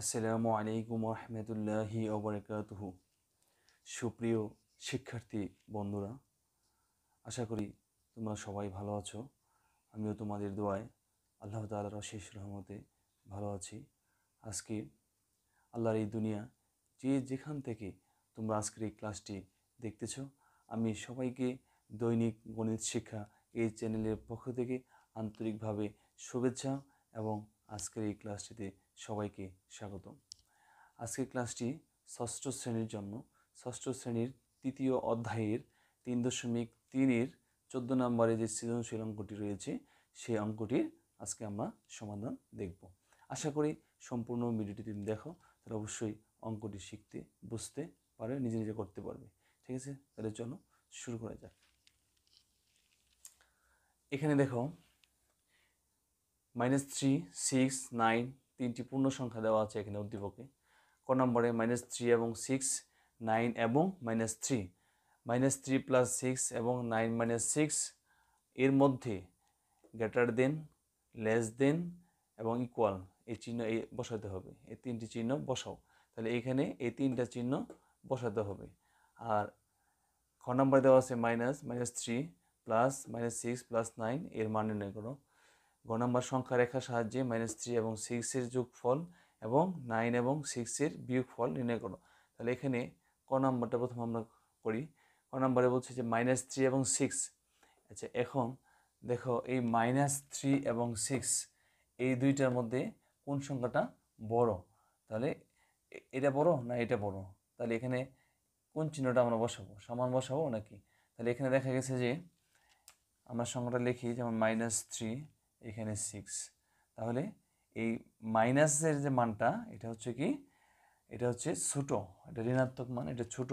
আসসালামু আলাইকুম রহমতুল্লাহি ওবরাকাতুহু। সুপ্রিয় শিক্ষার্থী বন্ধুরা, আশা করি তোমরা সবাই ভালো আছো। আমিও তোমাদের দোয়ায় আল্লাহ তালার অশেষ রহমতে ভালো আছি। আজকে আল্লাহর এই দুনিয়া, যে যেখান থেকে তোমরা আজকের এই ক্লাসটি দেখতেছো, আমি সবাইকে দৈনিক গণিত শিক্ষা এই চ্যানেলের পক্ষ থেকে আন্তরিকভাবে শুভেচ্ছা এবং আজকের এই ক্লাসটিতে সবাইকে স্বাগতম। আজকের ক্লাসটি ষষ্ঠ শ্রেণির জন্য। ষষ্ঠ শ্রেণির তৃতীয় অধ্যায়ের তিন দশমিক তিনের চোদ্দ নম্বরে যে সৃজনশীল অঙ্কটি রয়েছে, সেই অঙ্কটির আজকে আমরা সমাধান দেখব। আশা করি সম্পূর্ণ ভিডিওটি তুমি দেখো, তাহলে অবশ্যই অঙ্কটি শিখতে, বুঝতে পারবে, নিজে নিজে করতে পারবে। ঠিক আছে? তাহলে চলো শুরু করা যাক। এখানে দেখো মাইনাস থ্রি সিক্স নাইন তিনটি পূর্ণ সংখ্যা দেওয়া আছে এখানে উদ্দীপকে। ক নম্বরে মাইনাস থ্রি এবং সিক্স নাইন এবং minus three minus three plus six এবং নাইন মাইনাস সিক্স এর মধ্যে গ্রেটার দেন লেস দেন এবং ইকুয়াল এই চিহ্ন এই বসাতে হবে। এই তিনটি চিহ্ন বসাও। তাহলে এইখানে এই তিনটা চিহ্ন বসাতে হবে। আর খ নম্বরে দেওয়া আছে minus minus three plus minus six plus nine এর মান নির্ণয় করো গ নম্বর সংখ্যা রেখার সাহায্যে মাইনাস থ্রি এবং সিক্সের যোগফল এবং নাইন এবং সিক্সের বিয়োগফল নির্ণয় করো। তাহলে এখানে ক নম্বরটা প্রথম আমরা করি। ক নম্বরে বলছে যে মাইনাস থ্রি এবং সিক্স আচ্ছা এখন দেখো এই মাইনাস থ্রি এবং সিক্স এই দুইটার মধ্যে কোন সংখ্যাটা বড়? তাহলে এটা বড় না এটা বড়? তাহলে এখানে কোন চিহ্নটা আমরা বসাবো? সমান বসাবো নাকি? তাহলে এখানে দেখা গেছে যে আমরা সংখ্যাটা লিখি, যেমন মাইনাস থ্রি এখানে সিক্স তাহলে এই মাইনাসের যে মানটা, এটা হচ্ছে কি? এটা হচ্ছে ছোট। এটা ঋণাত্মক মান, এটা ছোট।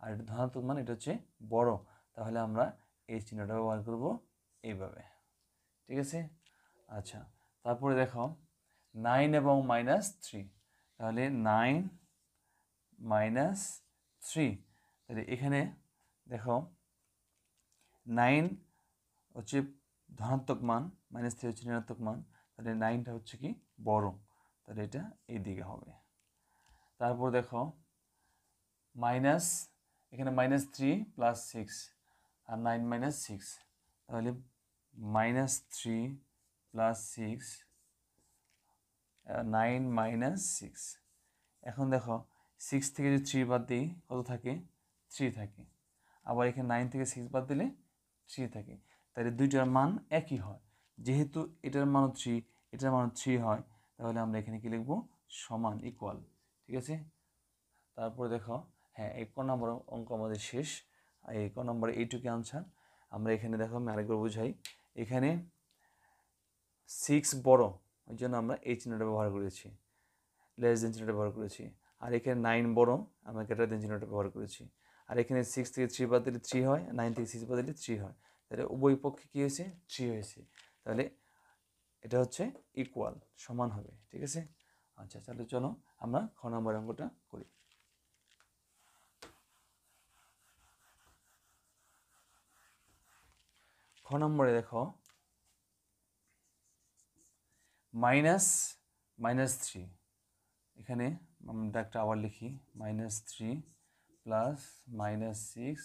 আর এটা ধনাত্মক মান, এটা হচ্ছে বড়। তাহলে আমরা এই চিহ্নটা ব্যবহার করব এইভাবে। ঠিক আছে? আচ্ছা তারপরে দেখো নাইন এবং মাইনাস থ্রি তাহলে নাইন মাইনাস থ্রি তাহলে এখানে দেখো নাইন হচ্ছে ধনাত্মক মান। মাইনাস থ্রি হচ্ছে ঋণাত্মক মান, তাহলে নাইনটা হচ্ছে কি বড় তাহলে এটা এই দিকে হবে। তারপর দেখো, মাইনাস, এখানে মাইনাস থ্রি প্লাস সিক্স আর নাইন মাইনাস সিক্স তাহলে minus three plus six nine minus six এখন দেখো সিক্স থেকে যদি থ্রি বাদ দিই, কত থাকে? থ্রি থাকে। আবার এখানে নাইন থেকে সিক্স বাদ দিলে থ্রি থাকে। তাহলে দুইটার মান একই হয়। যেহেতু এটার মানও থ্রি এটার মানও থ্রি হয়, তাহলে আমরা এখানে কি লিখব? সমান ইকুয়াল ঠিক আছে? তারপরে দেখো হ্যাঁ এই ক নম্বর অঙ্ক আমাদের শেষ, আর এই ক নম্বরে এইটুকু আনসার আমরা এখানে দেখো, আমি আরেকবার বুঝাই। এখানে সিক্স বড়, ওই জন্য আমরা এই চিহ্নটা ব্যবহার করেছি। লেস দেন চিহ্নটা ব্যবহার করেছি। আর এখানে নাইন বড়, আমরা গ্রেটার দেন চিহ্নটা ব্যবহার করেছি। আর এখানে সিক্স থেকে থ্রি বাদ দিলে থ্রি হয় নাইন থেকে সিক্স বাদ দিলে থ্রি হয়। তাহলে উভয় পক্ষে কী হয়েছে? থ্রি হয়েছে। তাহলে এটা হচ্ছে ইকুয়াল সমান হবে, ঠিক আছে? আচ্ছা তাহলে চলো আমরা খ নম্বর অঙ্কটা করি। খ নম্বরে দেখো মাইনাস মাইনাস থ্রি এখানে আমরা একটা আবার লিখি minus three plus minus six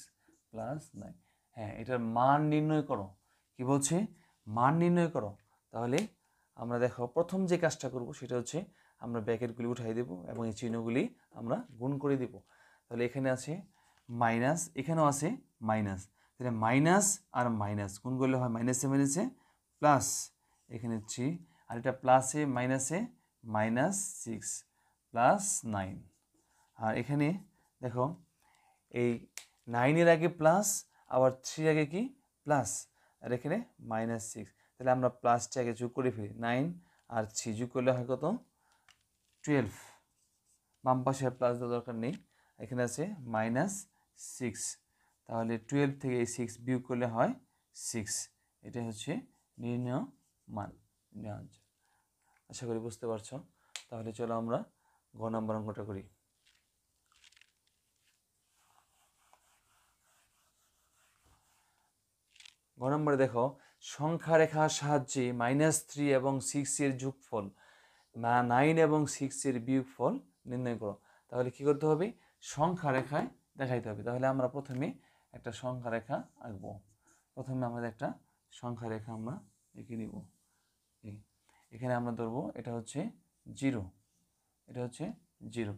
plus nine হ্যাঁ এটার মান নির্ণয় করো। কি বলছে? মান নির্ণয় করো, তাহলে আমরা দেখো প্রথম যে কাজটা করব সেটা হচ্ছে আমরা ব্যাকেটগুলি উঠাই দেব এবং এই চিহ্নগুলি আমরা গুণ করে দেব। তাহলে এখানে আছে মাইনাস, এখানেও আছে মাইনাস। তাহলে মাইনাস আর মাইনাস, গুণ করলে হয় মাইনাসে মাইনাসে প্লাস। এখানে থ্রি আর এটা প্লাসে, মাইনাসে মাইনাস সিক্স, প্লাস নাইন। আর এখানে দেখো এই নাইনের আগে প্লাস, আবার থ্রির আগে কি? প্লাস। আর এখানে মাইনাস সিক্স তাহলে আমরা প্লাসটা আগে যোগ করে ফেলি। নাইন আর থ্রি যোগ করলে হয় কত? টুয়েলভ বাম পাশে প্লাস দেওয়ার দরকার নেই। এখানে আছে মাইনাস সিক্স তাহলে টুয়েলভ থেকে এই সিক্স বিয়োগ করলে হয় সিক্স এটা হচ্ছে নির্ণয় মান answer। আশা করি বুঝতে পারছ। তাহলে চলো আমরা ঘ নম্বর অঙ্কটা করি। ঘ নম্বরে দেখো সংখ্যা রেখার সাহায্যে মাইনাস থ্রি এবং সিক্স এর যোগফল, না নাইন এবং সিক্স সিক্সের বিয়োগফল নির্ণয় করো। তাহলে কি করতে হবে? সংখ্যা রেখায় দেখাইতে হবে। তাহলে আমরা প্রথমে একটা সংখ্যা রেখা আঁকবো। প্রথমে আমাদের একটা সংখ্যা রেখা আমরা এঁকে নিব। এখানে আমরা ধরবো, এটা হচ্ছে জিরো এটা হচ্ছে জিরো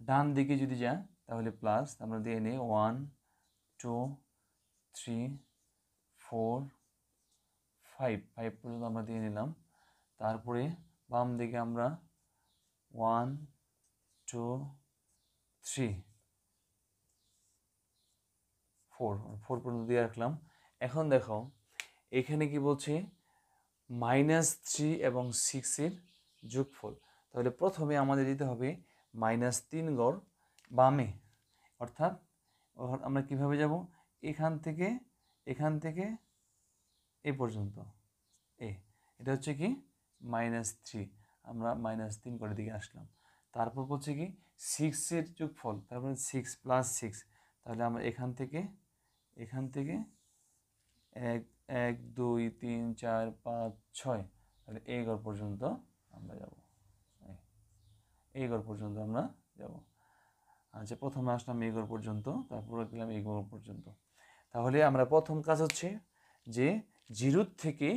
ডান দিকে যদি যা তাহলে প্লাস আমরা দিয়ে নিই one two three four five five পর্যন্ত আমরা দিয়ে নিলাম। তারপরে বাম দিকে আমরা one two three four four পর্যন্ত দিয়ে রাখলাম। এখন দেখো, এখানে কি বলছে? মাইনাস থ্রি এবং সিক্সের যোগফল। তাহলে প্রথমে আমাদের দিতে হবে মাইনাস তিন গড় বামে। অর্থাৎ আমরা কীভাবে যাব? এখান থেকে এখান থেকে এ পর্যন্ত। এ, এটা হচ্ছে কি? মাইনাস থ্রি আমরা মাইনাস তিন করে দিকে আসলাম। তারপর বলছে কি? সিক্সের যোগফল তারপরে সিক্স প্লাস সিক্স তাহলে আমরা এখান থেকে এখান থেকে এক এক, দুই, তিন, চার, পাঁচ, ছয়। তাহলে এই ঘর পর্যন্ত আমরা যাব। এই ঘর পর্যন্ত আমরা যাব। আচ্ছা প্রথমে আসলাম এই ঘর পর্যন্ত, তারপরে গেলাম এই ঘর পর্যন্ত। তাহলে আমরা প্রথম কাজ হচ্ছে যে জিরোর থেকে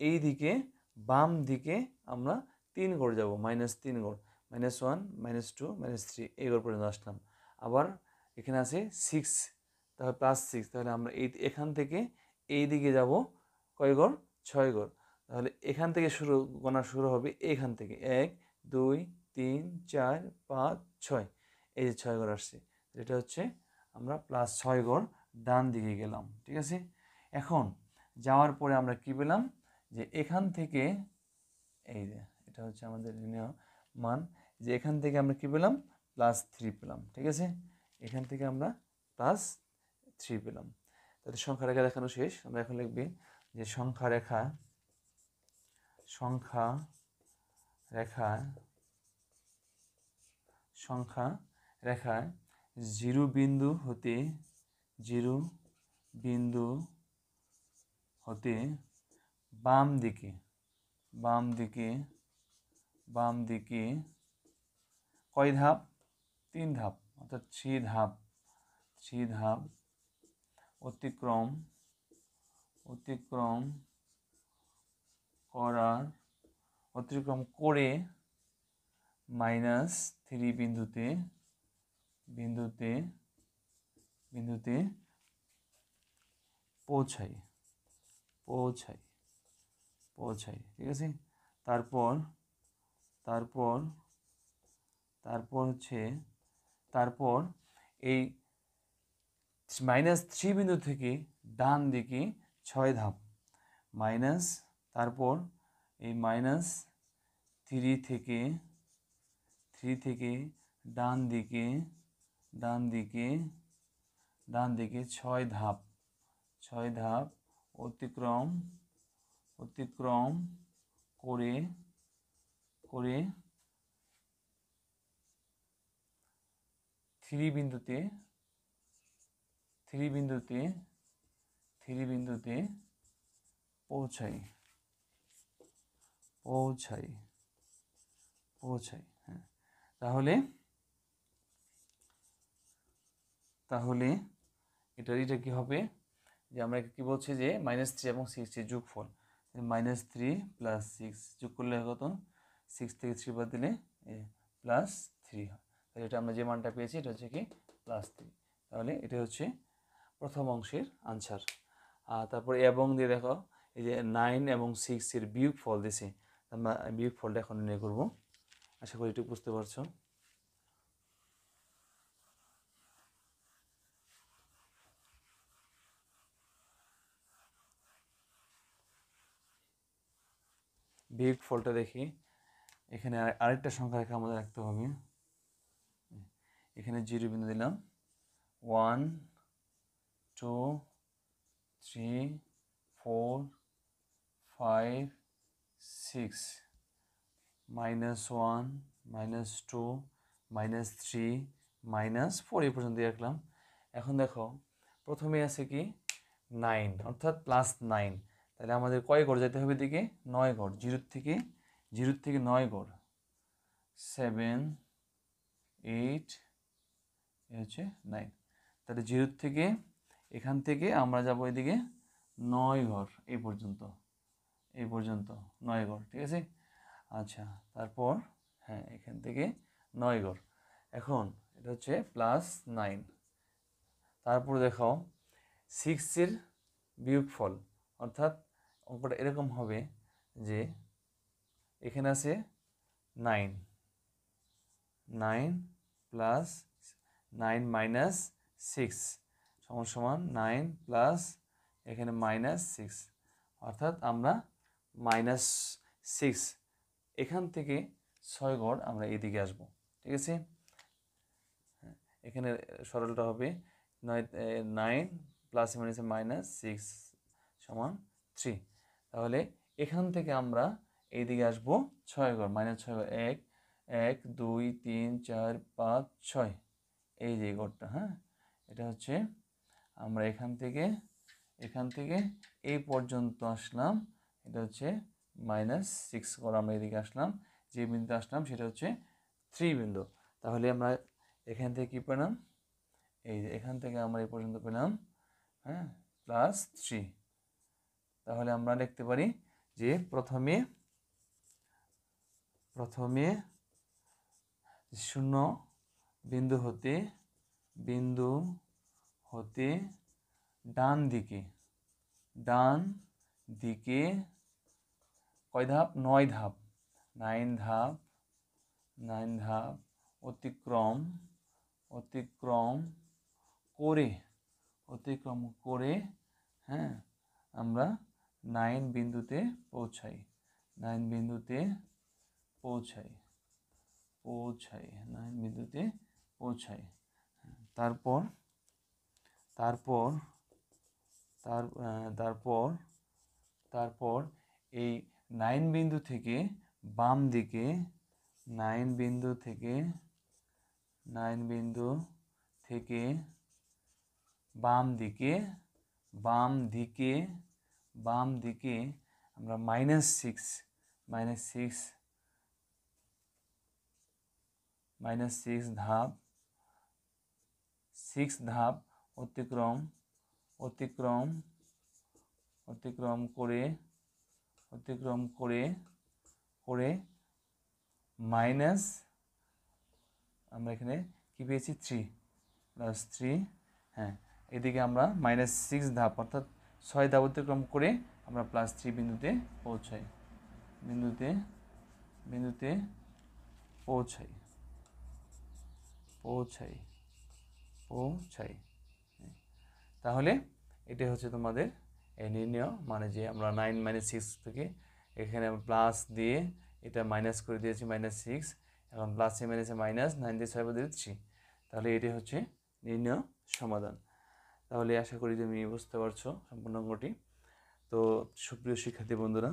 এই দিকে বাম দিকে আমরা তিন গড় যাব মাইনাস তিন গড় minus one minus two minus three এই গড় পর্যন্ত আসলাম। আবার এখানে আছে সিক্স তাহলে প্লাস সিক্স তাহলে আমরা এই, এখান থেকে এই দিকে যাব কয় গড় ছয় গড় তাহলে এখান থেকে শুরু, গোনা শুরু হবে এখান থেকে, এক, দুই, তিন, চার, পাঁচ, ছয়। এই যে ছয় গড় আসছে, এটা হচ্ছে আমরা প্লাস ছয় গড় ডান দিকে গেলাম, ঠিক আছে? এখন যাওয়ার পরে আমরা কি পেলাম? যে এখান থেকে, এই যে, এটা হচ্ছে আমাদের ঋণীয় মান, যে এখান থেকে আমরা কি পেলাম? প্লাস থ্রি পেলাম, ঠিক আছে? এখান থেকে আমরা প্লাস থ্রি পেলাম। তাহলে সংখ্যা রেখা দেখানো শেষ। আমরা এখন লিখবি যে সংখ্যা রেখা সংখ্যা রেখা, সংখ্যা রেখায় জিরো বিন্দু হতে জিরো বিন্দু হতে বাম দিকে বাম দিকে বাম দিকে কয় ধাপ? তিন ধাপ, অর্থাৎ থ্রি ধাপ থ্রি ধাপ অতিক্রম অতিক্রম করার, অতিক্রম করে মাইনাস থ্রি বিন্দুতে বিন্দুতে বিন্দুতে পৌঁছাই পৌঁছাই পৌঁছাই, ঠিক আছে? তারপর তারপর তারপর হচ্ছে, তারপর এই মাইনাস থ্রি বিন্দু থেকে ডান দিকে ছয় ধাপ। মাইনাস তারপর এই মাইনাস থ্রি থেকে থ্রি থেকে ডান দিকে ডান দিকে ডান দিকে ছয় ধাপ ছয় ধাপ অতিক্রম অতিক্রম করে করে থ্রি বিন্দুতে থ্রি বিন্দুতে থ্রি বিন্দুতে পৌঁছাই পৌঁছাই পৌঁছাই হ্যাঁ। তাহলে তাহলে এটা এটা কি হবে? যে আমরা কি বলছি যে মাইনাস থ্রি এবং সিক্স এর যোগফল। মাইনাস থ্রি প্লাস সিক্স যোগ করলে কত? সিক্স থেকে থ্রি বাদ দিলে প্লাস থ্রি হয়। তাহলে এটা আমরা যে মানটা পেয়েছি এটা হচ্ছে কি প্লাস থ্রি তাহলে এটা হচ্ছে প্রথম অংশের আনসার আর তারপরে এবং দিয়ে দেখো, এই যে নাইন এবং সিক্সের বিয়োগ ফল দিছে। আমরা বিয়োগ ফলটা এখন নির্ণয় করব। আশা করি একটু বুঝতে পারছ। বিয়োগ ফলটা দেখি। এখানে আরেকটা সংখ্যা রেখা আমাদের রাখতে হবে। এখানে জিরো বিন্দু দিলাম। One two three four five six minus one minus two minus three minus four এই পর্যন্ত রাখলাম। এখন দেখো প্রথমে আছে কি? নাইন অর্থাৎ প্লাস নাইন তাহলে আমাদের কয় গড় যেতে হবে দিকে নয় গড় জিরোর থেকে জিরোর থেকে নয় গড় সেভেন, এইট হচ্ছে নাইন। তাহলে জিরোর থেকে, এখান থেকে আমরা যাব এদিকে নয় ঘর, এই পর্যন্ত। এই পর্যন্ত, নয় ঘর, ঠিক আছে? আচ্ছা তারপর হ্যাঁ এখান থেকে নয় ঘর। এখন, এটা হচ্ছে প্লাস নাইন তারপর দেখাও সিক্সের বিয়োগফল, অর্থাৎ অঙ্কটা এরকম হবে যে এখানে আছে nine. Nine plus nine minus six সমান সমান নাইন প্লাস এখানে মাইনাস সিক্স। অর্থাৎ আমরা মাইনাস সিক্স। এখান থেকে ছয় গড় আমরা এদিকে আসব, ঠিক আছে? এখানে সরলটা হবে নয় নাইন প্লাস মাইনাস সিক্স সমান থ্রি। তাহলে এখান থেকে আমরা এইদিকে আসব ছয় ঘর মাইনাস ছয় ঘর, এক এক, দুই, তিন, চার, পাঁচ, ছয়। এই যে ঘরটা হ্যাঁ? এটা হচ্ছে আমরা এখান থেকে এখান থেকে এই পর্যন্ত আসলাম। এটা হচ্ছে মাইনাস সিক্স ঘর, আমরা এদিকে আসলাম। যে বিন্দুতে আসলাম সেটা হচ্ছে থ্রি বিন্দু। তাহলে আমরা এখান থেকে কী পেলাম? এই যে এখান থেকে আমরা এই পর্যন্ত পেলাম হ্যাঁ? প্লাস থ্রি তাহলে আমরা লিখতে পারি যে প্রথমে প্রথমে শূন্য বিন্দু হতে বিন্দু হতে ডান দিকে ডান দিকে কয় ধাপ? নয় ধাপ। নাইন ধাপ নাইন ধাপ অতিক্রম অতিক্রম করে অতিক্রম করে হ্যাঁ আমরা নাইন বিন্দুতে পৌঁছাই। নাইন বিন্দুতে পৌঁছাই। পৌঁছাই। নাইন বিন্দুতে পৌঁছাই। তারপর তারপর, তার তারপর তারপর এই নাইন বিন্দু থেকে বাম দিকে, নাইন বিন্দু থেকে, নাইন বিন্দু থেকে বাম দিকে বাম দিকে বাম দিকে আমরা minus six minus six minus six ধাপ সিক্স ধাপ অতিক্রম অতিক্রম অতিক্রম করে অতিক্রম করে করে মাইনাস আমরা এখানে কি পেয়েছি? থ্রি প্লাস থ্রি হ্যাঁ এদিকে আমরা মাইনাস সিক্স ধাপ, অর্থাৎ ছয় ধাপ অতিক্রম করে আমরা প্লাস থ্রি বিন্দুতে পৌঁছাই। বিন্দুতে বিন্দুতে পৌঁছাই। পৌঁছাই পৌঁছাই। তাহলে এটা হচ্ছে তোমাদের এই নির্ণয় মানে যে আমরা নাইন মাইনাস সিক্স থেকে এখানে প্লাস দিয়ে এটা মাইনাস করে দিয়েছি মাইনাস সিক্স এখন প্লাসে মাইনাসে মাইনাস নাইন দিয়ে ছয় বদলে থ্রি তাহলে এটি হচ্ছে নির্ণয় সমাধান। তাহলে আশা করি তুমি বুঝতে পারছ সম্পূর্ণ অঙ্গটি তো সুপ্রিয় শিক্ষার্থী বন্ধুরা,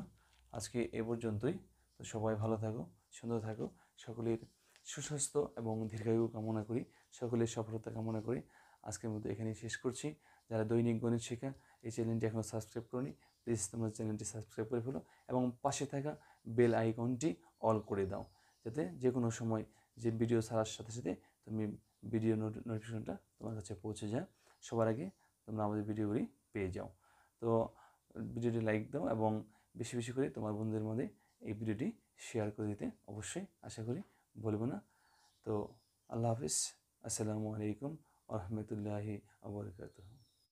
আজকে এ পর্যন্তই। তো সবাই ভালো থাকো, সুন্দর থাকো, সকলের সুস্বাস্থ্য এবং দীর্ঘায়ু কামনা করি, সকলের সফলতা কামনা করি। আজকের মতো এখানে শেষ করছি। যারা দৈনিক গণিত শেখা, এই চ্যানেলটি এখনও সাবস্ক্রাইব করনি প্লিজ তোমার চ্যানেলটি সাবস্ক্রাইব করে ফেলো এবং পাশে থাকা বেল আইকনটি অল করে দাও, যাতে যে কোনো সময় যে ভিডিও ছাড়ার সাথে সাথে তুমি ভিডিও নোটিফিকেশনটা তোমার কাছে পৌঁছে যায়। সবার আগে তোমরা আমাদের ভিডিওগুলি পেয়ে যাও। তো ভিডিওটি লাইক দাও এবং বেশি বেশি করে তোমার বন্ধুদের মধ্যে এই ভিডিওটি শেয়ার করে দিতে অবশ্যই আশা করি বলব না। তো আল্লাহ হাফিজ। আসসালামু আলাইকুম রহমতুল্লাহি আবরকাত